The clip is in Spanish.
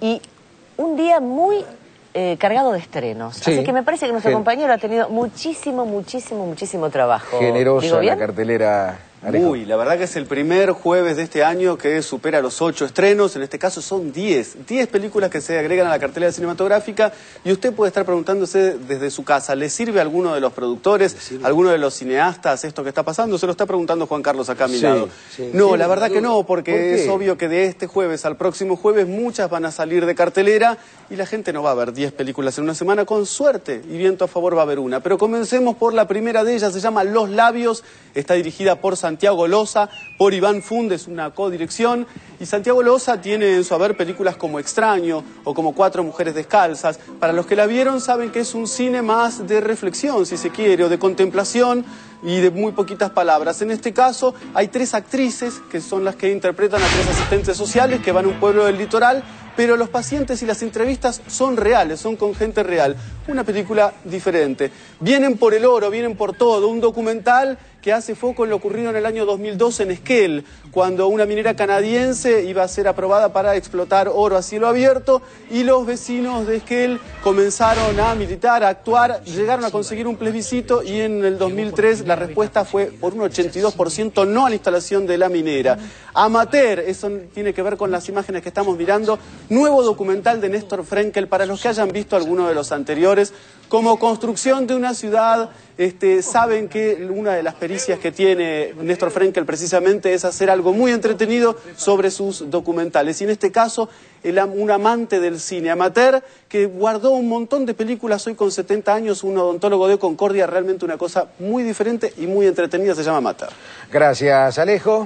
y un día muy eh, cargado de estrenos. Sí. Así que me parece que nuestro Gen- compañero ha tenido muchísimo, muchísimo, muchísimo trabajo. Generosa ¿Digo la cartelera. Uy, la verdad que es el primer jueves de este año que supera los ocho estrenos. En este caso son 10. 10 películas que se agregan a la cartelera cinematográfica. Y usted puede estar preguntándose desde su casa, ¿le sirve a alguno de los productores, alguno de los cineastas esto que está pasando? Se lo está preguntando Juan Carlos acá a mi Sí, lado. sí. No, Sí, la verdad que no, porque es obvio que de este jueves al próximo jueves muchas van a salir de cartelera y la gente no va a ver 10 películas en una semana. Con suerte y viento a favor va a haber una. Pero comencemos por la primera de ellas, se llama Los Labios, está dirigida por Santiago Loza, por Iván Fundes, una codirección. Y Santiago Loza tiene en su haber películas como Extraño o como Cuatro Mujeres Descalzas. Para los que la vieron saben que es un cine más de reflexión, si se quiere, o de contemplación y de muy poquitas palabras. En este caso hay tres actrices que son las que interpretan a tres asistentes sociales que van a un pueblo del litoral, pero los pacientes y las entrevistas son reales, son con gente real. Una película diferente. Vienen por el oro, vienen por todo. Un documental que hace foco en lo ocurrido en el año 2002 en Esquel, cuando una minera canadiense iba a ser aprobada para explotar oro a cielo abierto y los vecinos de Esquel comenzaron a militar, a actuar, llegaron a conseguir un plebiscito y en el 2003 la respuesta fue por un 82% no a la instalación de la minera. Amateur, eso tiene que ver con las imágenes que estamos mirando, nuevo documental de Néstor Frenkel para los que hayan visto alguno de los anteriores, como construcción de una ciudad, este, saben que una de las pericias que tiene Néstor Frenkel precisamente es hacer algo muy entretenido sobre sus documentales. Y en este caso, el un amante del cine amateur que guardó un montón de películas hoy con 70 años, un odontólogo de Concordia, realmente una cosa muy diferente y muy entretenida, se llama Amateur. Gracias, Alejo.